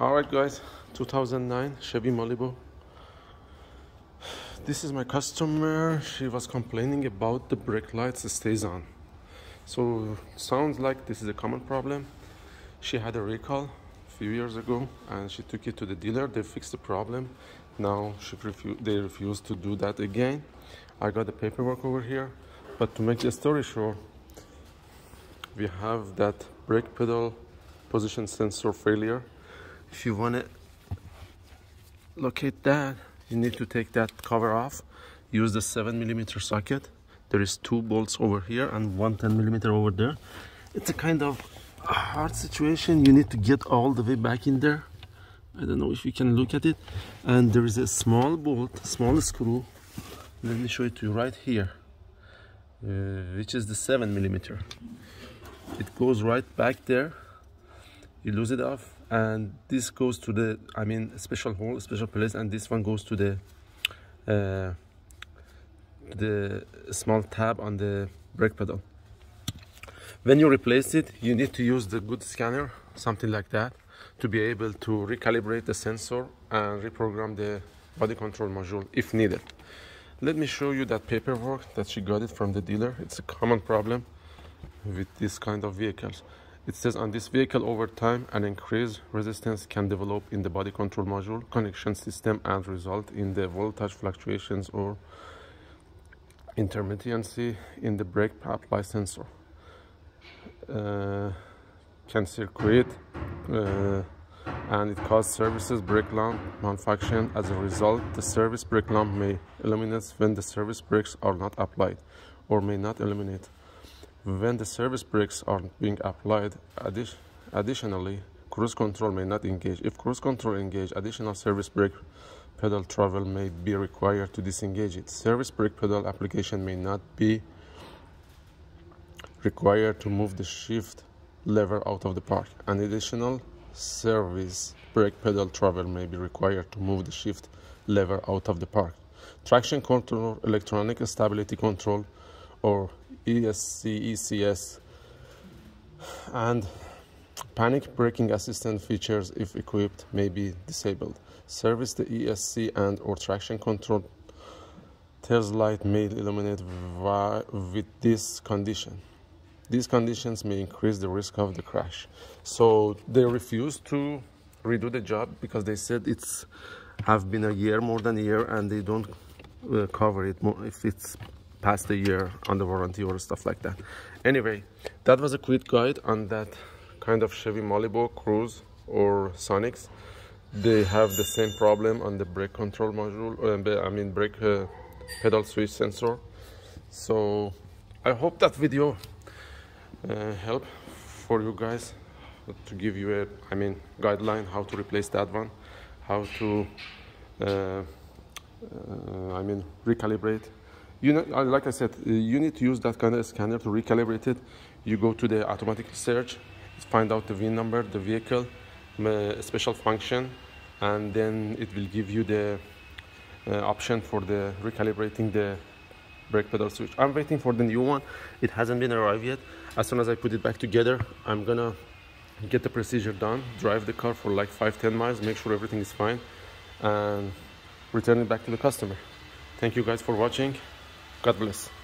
all right guys. 2009 chevy malibu. This is my customer. She was complaining about the brake lights stays on. So sounds like this is a common problem. She had a recall a few years ago and she took it to the dealer. They fixed the problem. Now she refu- they refuse to do that again. I got the paperwork over here. But to make the story short we have that brake pedal position sensor failure if you want to locate that you need to take that cover off. Use the 7 millimeter socket. There is two bolts over here and one 10 millimeter over there. It's a kind of hard situation. You need to get all the way back in there. I don't know if you can look at it. And there is a small bolt small screw. Let me show it to you right here uh, which is the 7 millimeter. It goes right back there. You lose it off and this goes to the i mean special hole special place and this one goes to the uh, the small tab on the brake pedal. When you replace it you need to use the good scanner something like that to be able to recalibrate the sensor and reprogram the body control module if needed. Let me show you that paperwork that she got it from the dealer. It's a common problem with this kind of vehicles it says on this vehicle over time an increased resistance can develop in the body control module connection system and result in the voltage fluctuations or intermittency in the brake apply sensor. Uh, can circuit uh, and it causes services brake lamp malfunction. As a result, the service brake lamp may illuminate when the service brakes are not applied or may not illuminate when the service brakes are being applied. Addi additionally, cruise control may not engage. If cruise control engage, additional service brake pedal travel may be required to disengage it. Service brake pedal application may not be required to move the shift lever out of the park. An additional service brake pedal travel may be required to move the shift lever out of the park. Traction control, electronic stability control, or ESC, ECS, and panic braking assistant features, if equipped, may be disabled. Service the ESC and or traction control tail light may illuminate with this condition. These conditions may increase the risk of the crash. So they refused to redo the job because they said it's have been a year, more than a year, and they don't uh, cover it more if it's past a year on the warranty or stuff like that. Anyway, that was a quick guide on that kind of Chevy Malibu Cruze or Sonics. They have the same problem on the brake control module, uh, I mean brake uh, pedal switch sensor. So I hope that video uh, help for you guys to give you a, I mean, guideline how to replace that one, how to, uh, uh, I mean, recalibrate you know, uh, like I said, uh, you need to use that kind of scanner to recalibrate it. You go to the automatic search, find out the VIN number, the vehicle, special function, and then it will give you the uh, option for the recalibrating the brake pedal switch. I'm waiting for the new one. It hasn't been arrived yet. As soon as I put it back together, I'm gonna get the procedure done, drive the car for like 5-10 miles, make sure everything is fine, and return it back to the customer. Thank you guys for watching. God bless.